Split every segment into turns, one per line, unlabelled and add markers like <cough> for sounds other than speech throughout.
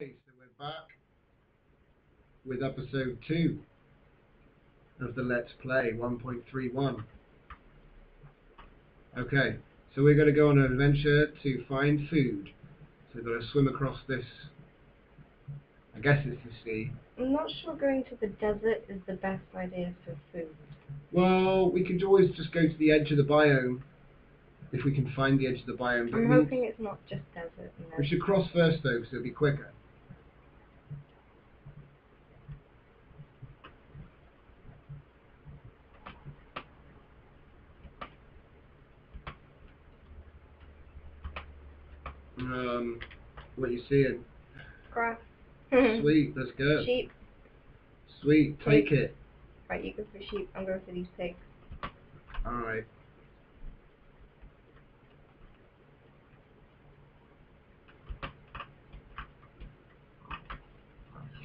So we're back with episode 2 of the Let's Play 1.31. Okay, so we're going to go on an adventure to find food. So we've got to swim across this, I guess it's the sea.
I'm not sure going to the desert is the best idea for food.
Well, we could always just go to the edge of the biome, if we can find the edge of the biome. But
I'm hoping it's not just desert. And
we should cross first though, because it'll be quicker. Um, what you seeing?
Grass.
Sweet, let's go.
Sheep.
Sweet, take it.
Right, you go for sheep. I'm going for these pigs.
Alright.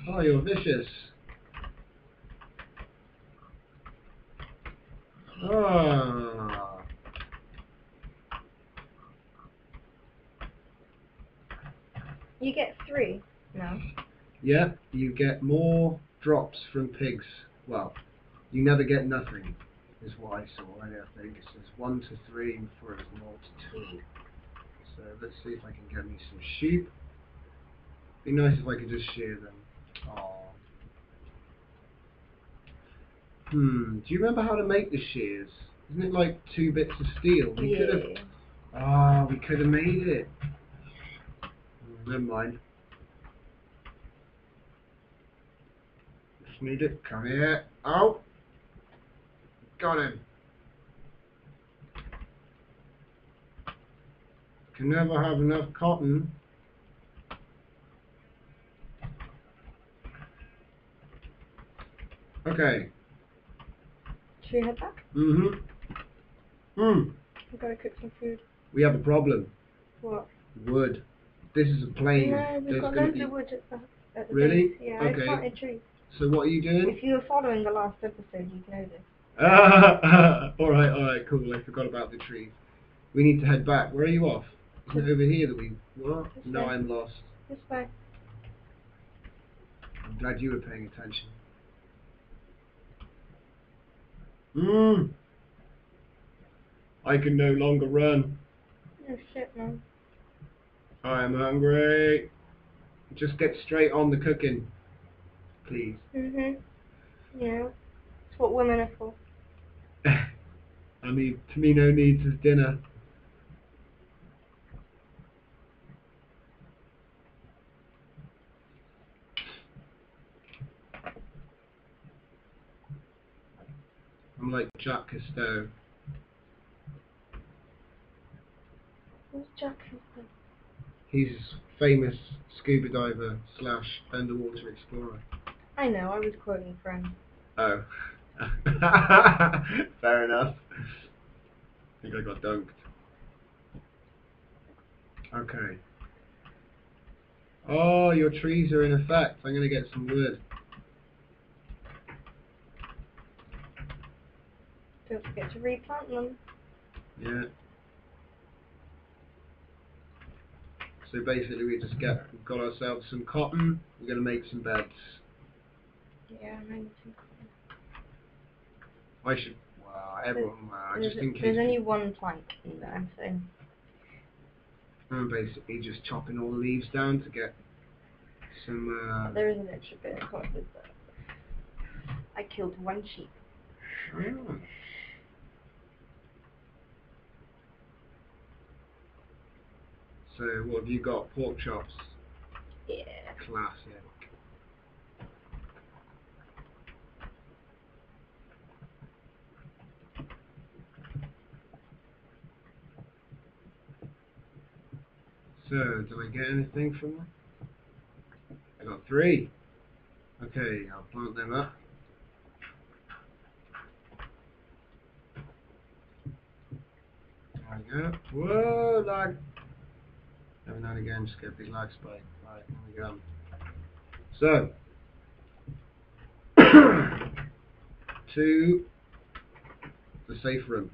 Oh, you're vicious. Ah.
You get three. No.
Yeah, you get more drops from pigs. Well, you never get nothing, is what I saw. I think it says one to three before it's more to two. So let's see if I can get me some sheep. Be nice if I could just shear them. Aww. Hmm. Do you remember how to make the shears? Isn't it like two bits of steel? We could have.
Yeah.
Ah, we could have made it. Never mind. Just need it. Come here. Oh. Got him. Can never have enough cotton. Okay.
Should we head back?
Mm-hmm. Hmm.
I've got to cook some food.
We have a problem.
What?
Wood. This is a plane.
No, we've got
gonna
loads
be-
of wood at the, at the
Really?
base. Yeah,
Okay.
I planted trees.
So what are you doing?
If you were following the last episode, you'd know this. <laughs>
alright, alright, cool. I forgot about the tree. We need to head back. Where are you off? Is it over here that we... What?
This
No,
way.
I'm lost.
This way.
I'm glad you were paying attention. Mmm. I can no longer run.
Oh shit, man.
I'm hungry. Just get straight on the cooking, please.
Mhm. Yeah. It's what women are for. <laughs>
I need Tamino needs his dinner. I'm like Jacques Cousteau.
Who's Jack Husband?
He's famous scuba diver slash underwater explorer.
I know, I was quoting Friends.
Oh. <laughs> Fair enough. I think I got dunked. Okay. Oh, your trees are in effect. I'm going to get some wood.
Don't forget to replant them.
Yeah. So basically we just get got ourselves some cotton. We're going to make some beds.
Yeah, I need some cotton.
I should... Wow, everyone... Wow,
There's,
just in case...
there's only one plank in there, so
I'm basically just chopping all the leaves down to get some... Uh,
there is an extra bit of cotton. But I killed one sheep.
Oh. So what have you got? Pork chops.
Yeah.
Classic. So, did I get anything from them? I got three. Okay, I'll plant them up. There we go. Whoa, lag. Now and again, just get a big lag spike. Right, here we go. So, <coughs> to the safe room.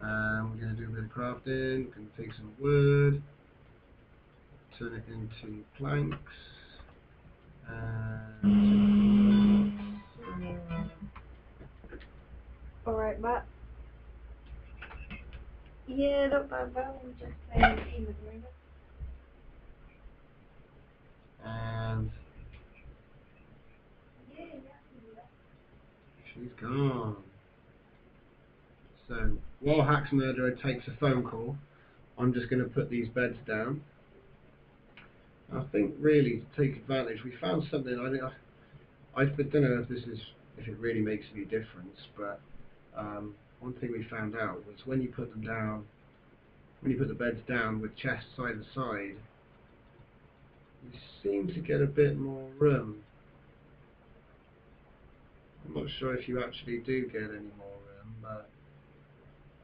Um, we're going to do a bit of crafting. We're going to take some wood. turn it into planks. And
Yeah, not bad, Val. I'm just playing the game at the moment.
and
Yeah, yeah, I can do that.
she's gone. So while Hax Murderer takes a phone call, I'm just going to put these beds down. I think really to take advantage, we found something. I think I, I don't know if this is if it really makes any difference, but um, one thing we found out was when you put them down, when you put the beds down with chest side to side, you seem to get a bit more room. I'm not sure if you actually do get any more room, but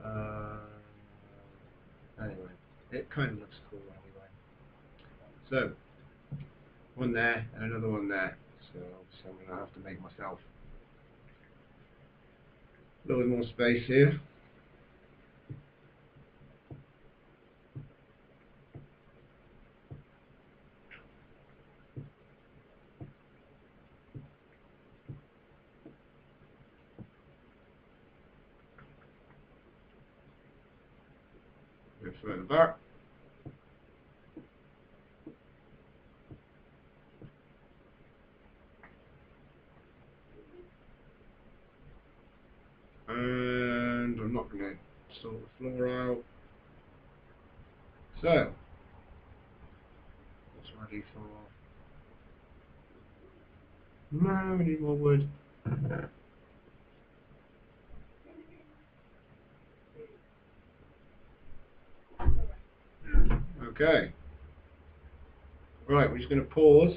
uh, anyway, it kind of looks cool anyway. So, one there and another one there. So obviously I'm going to have to make myself a little bit more space here. Bit further back. And I'm not going to sort the floor out. So, it's ready for. No, we need more wood. Okay. Right, we're just going to pause